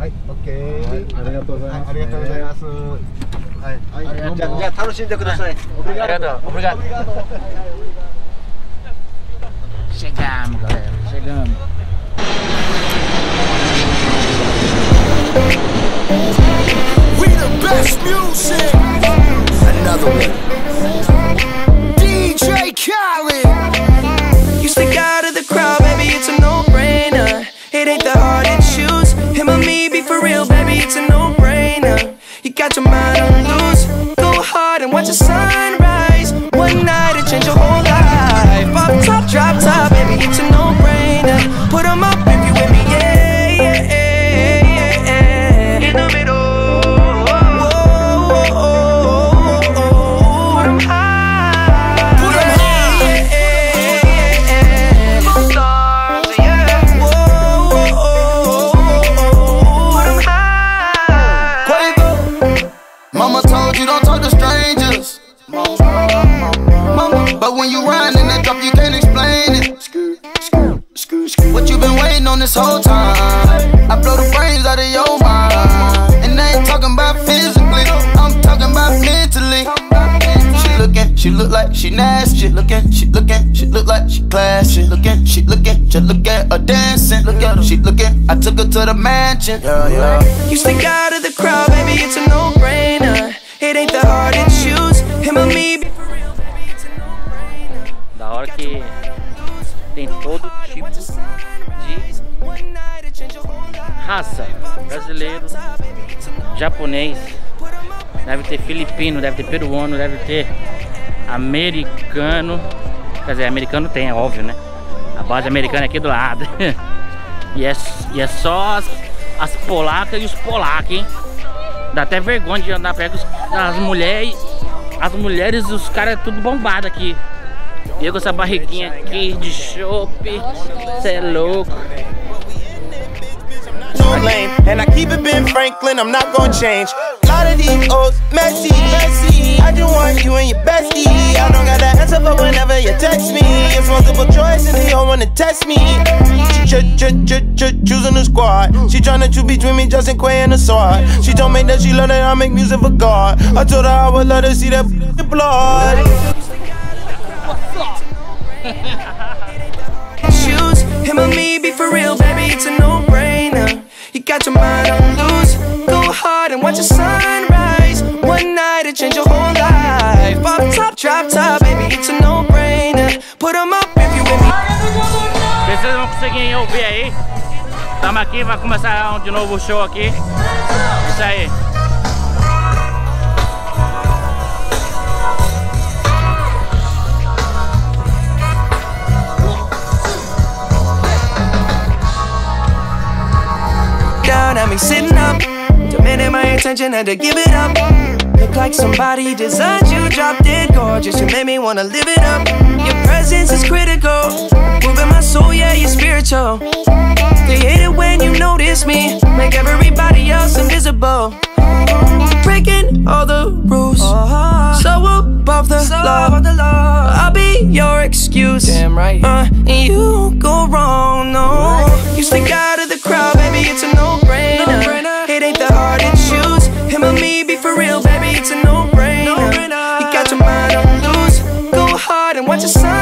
はい、オッケー。ありがとうございます、ありがとうございます。はい、はい、じゃ、じゃ、楽しんでください。はい、ありがとう。ありがとう。シェガム、これ、シェガム。We the best music. Another one. DJ Khaled. Mama told you don't talk to strangers. Mama, but when you ride in that drop, you can't explain it. What you been waiting on this whole time? I blow the brains out of your mind. And I ain't talking about physically, she look like she nasty. Looking, she looking, she look like she classy. Looking, she looking, just look at her dancing. Look at her, she looking. I took her to the mansion. Yeah, yeah. You stick out of the crowd, baby, it's a no-brainer. It ain't the hard to choose. Him or me, be for real, baby, it's a no-brainer. Da hora que tem todo tipo de One night and change your whole life. raça. Brasileiro, japonês, deve ter filipino, deve ter peruano, deve ter americano. Quer dizer, americano tem, é óbvio, né? A base americana é aqui do lado. E é, e é só as, as polacas e os polacos, hein? Dá até vergonha de andar perto das mulheres. As mulheres e os caras é tudo bombado aqui. Eu com essa barriguinha aqui de chope. Cê é louco. Lame. And I keep it Ben Franklin, I'm not gonna change. lot of these old messy, messy. I just want you and your bestie. I don't got the answer for whenever you text me. It's multiple choice and they all wanna test me. Ch ch ch ch choosing the squad. She tryna choose between me, Justin Quay and the sword. She told me that she love that I make music for God. I told her I would let her see that blood. Shoes, him or me, be for real, baby, it's a no-brainer. Got your mind on loose. Go hard and watch the sunrise. One night and change your whole life. Pop top, drop top, baby, it's a no-brainer. Put up if you with me. Vocês vão conseguir ouvir aí. Tamo aqui, vai começar de novo o show aqui. Isso aí. Me sitting up. Demanding my attention, had to give it up. Look like somebody designed you, dropped it gorgeous. You made me wanna live it up. Your presence is critical. Moving my soul, yeah, you're spiritual. They hate it when you notice me. Make everybody else invisible. Breaking all the rules. So above the, law. I'll be your excuse. Damn right. Uh, and you go wrong, no. You stick out of just say.